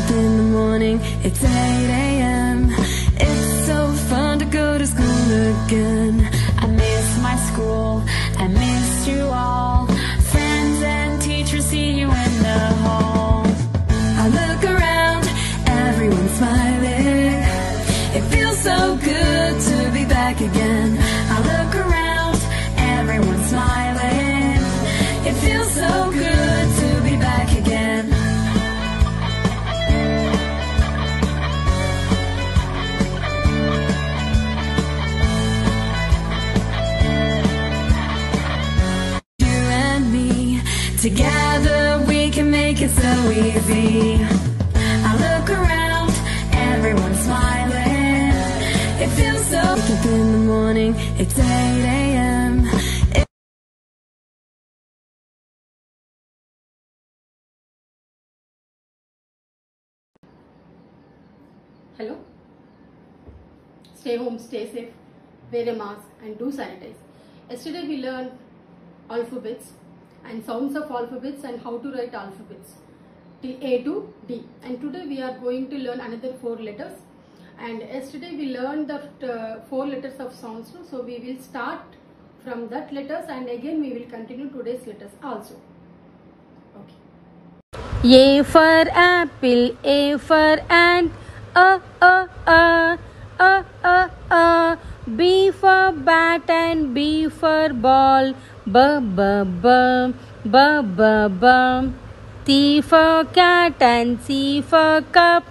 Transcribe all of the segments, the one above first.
up in the morning, it's 8 a.m. It's so fun to go to school again. I miss my school, I miss you all. Friends and teachers see you in the hall. I look around, everyone's smiling. It feels so good to be back again. I look around, can it so easy. I look around, everyone's smiling. It feels so. Wake up in the morning, it's 8 a.m. Hello. Stay home, stay safe, wear a mask and do sanitize. Yesterday we learned alphabets and sounds of alphabets and how to write alphabets till A to D. And today we are going to learn another four letters. And yesterday we learned that uh, four letters of sounds. So we will start from that letters and again we will continue today's letters also. Okay. A for apple, A for ant, A, A, A, A, A, A. B for bat and B for ball, B, B, B, B, B, B. C for cat and C for cup,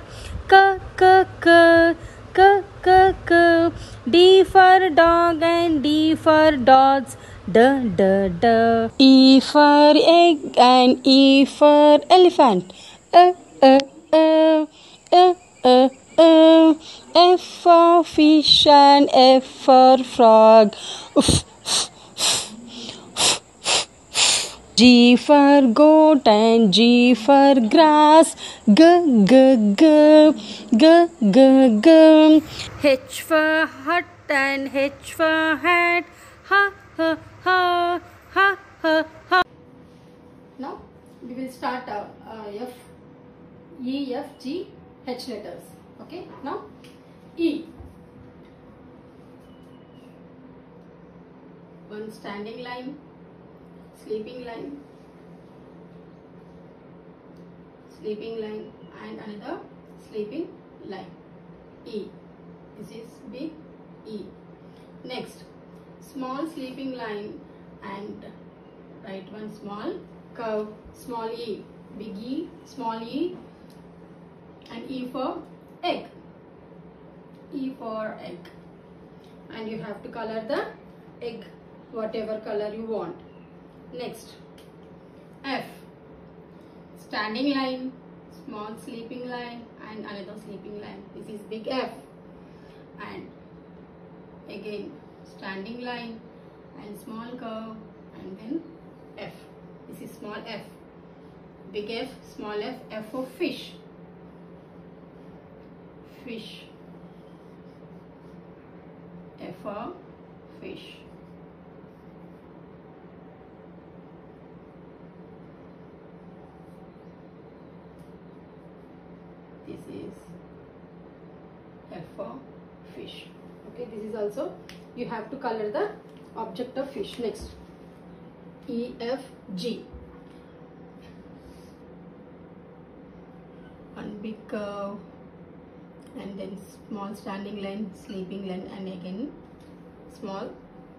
K, K, K, K, K, K. D for dog and D for dogs, D, D, D. E for egg and E for elephant, E, E, E, E, E, E. F for fish and F for frog. Oof, G for goat and G for grass. G g g g g g. H for hut and H for hat. Ha ha ha ha ha ha. Now we will start uh, uh, F, E, F, G, H letters. Okay. Now E. One standing line, sleeping line, sleeping line, and another sleeping line. E. This is big E. Next, small sleeping line and write one small curve, small e, big E, small e, and E for egg. E for egg. And you have to color the egg whatever color you want. Next, F. Standing line, small sleeping line, and another sleeping line. This is big F. And again, standing line and small curve and then F. This is small f. Big F, small f, F for fish. Fish. F for fish. This is F for fish. Okay, this is also you have to color the object of fish. Next, E F G. One big curve and then small standing line, sleeping line, and again small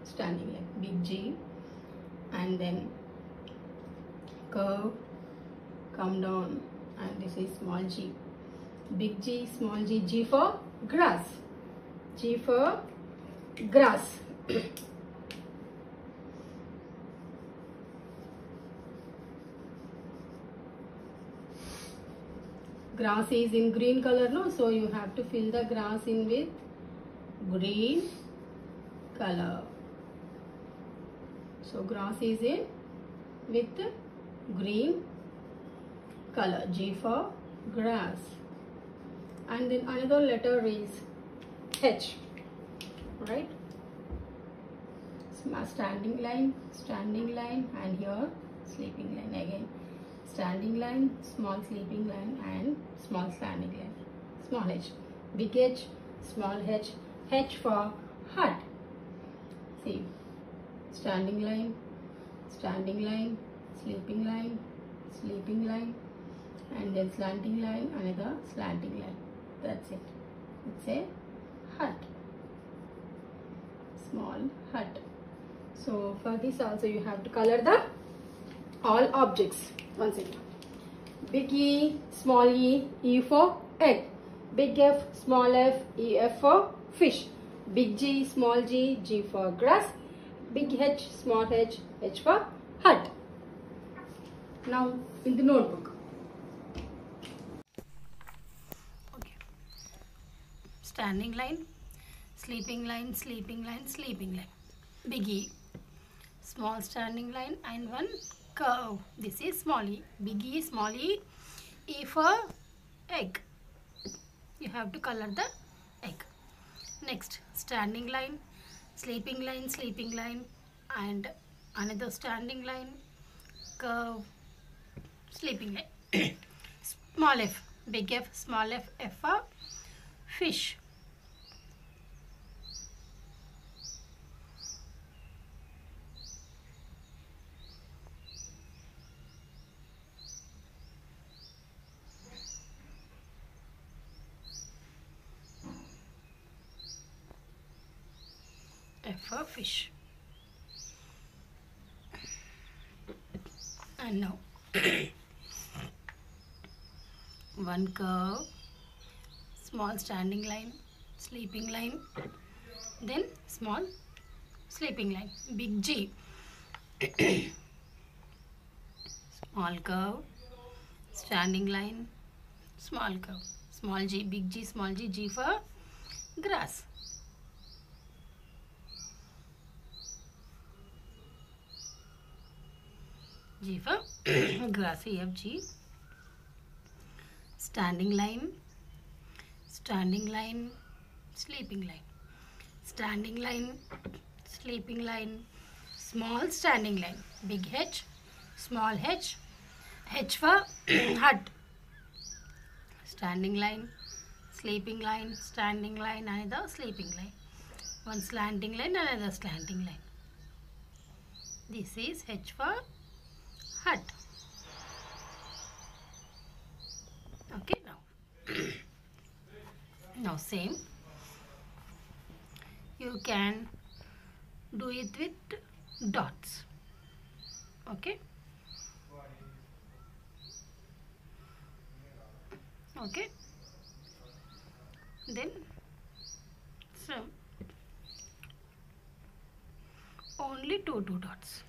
standing line, big G, and then curve, come down, and this is small G. Big G, small g, G for grass. G for grass. grass is in green color no? So you have to fill the grass in with green color. So grass is in with green color. G for grass. And then another letter is H right? Standing line standing line and here sleeping line again. Standing line small sleeping line and small standing line. Small h. Big h small h. H for hut. See? Standing line standing line sleeping line sleeping line and then slanting line another slanting line. That's it. It's a hut small hut. So for this also you have to color the all objects. Once again big e small e e for egg. Big f small f e f for fish. Big g small g g for grass. Big h small h h for hut. Now in the notebook. Okay. Standing line sleeping line sleeping line sleeping line. Big e small standing line and one curve. This is small e big e small e e for egg. You have to color the egg. Next standing line sleeping line sleeping line and another standing line curve sleeping line. Small f. Big f small f. F for fish Fish. And now one curve, small standing line, sleeping line, then small sleeping line, big G. small curve, standing line, small curve, small g, big G, small g, G for grass. G for grass, EFG. Standing line, standing line, sleeping line. Standing line, sleeping line, small standing line. Big H, small h, H for hut. Standing line, sleeping line, standing line, another sleeping line. One slanting line, another slanting line. This is H for hut. Okay, now. now same. You can do it with dots. Okay. Okay. Then some only two two dots.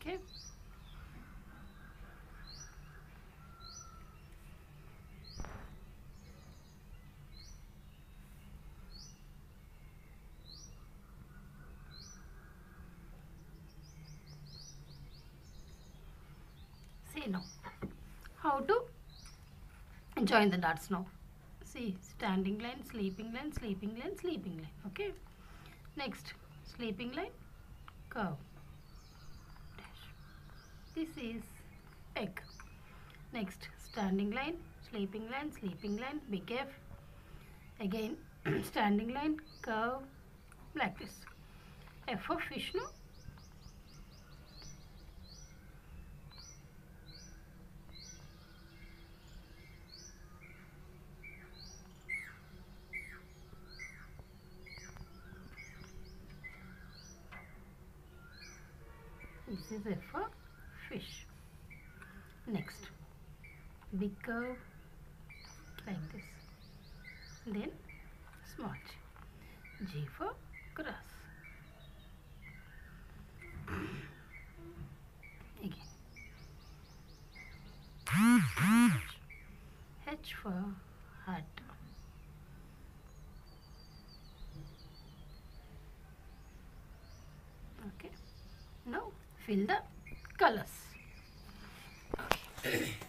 Okay. See now how to join the dots now. See standing line, sleeping line, sleeping line, sleeping line. Okay. Next sleeping line, curve. This is egg. Next, standing line, sleeping line, sleeping line, big F. Again, standing line, curve, like this. F for fish, no? This is F fish. Next, big curve like this. Then small G. G for grass. Again. H for hat. Okay. Now fill the colors. Okay.